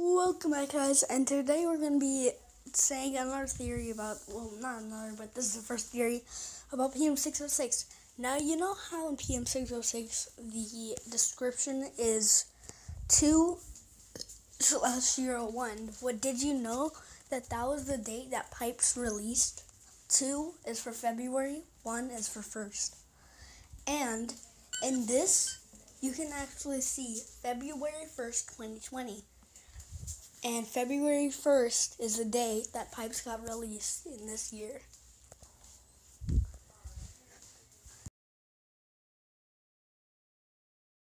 Welcome back, guys, and today we're going to be saying another theory about, well, not another, but this is the first theory about PM606. Now, you know how in PM606 the description is 2 slash 01. What did you know that that was the date that Pipes released? 2 is for February, 1 is for first. And in this, you can actually see February 1st, 2020. And February 1st is the day that Pipes got released in this year.